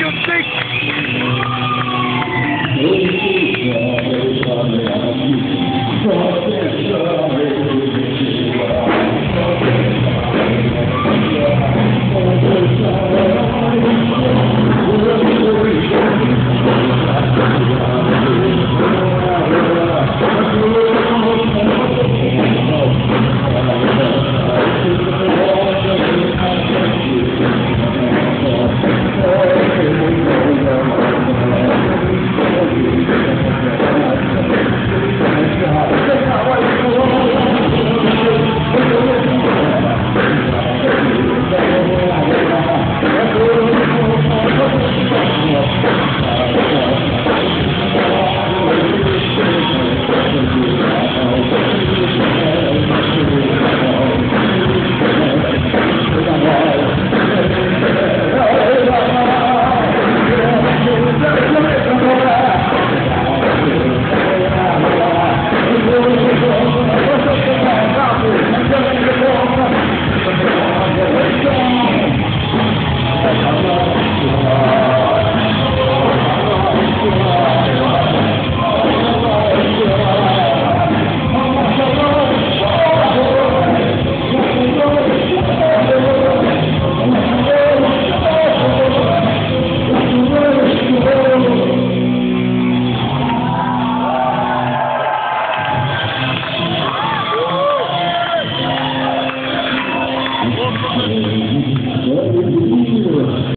fucking think? Thank you. 全部でできるわ。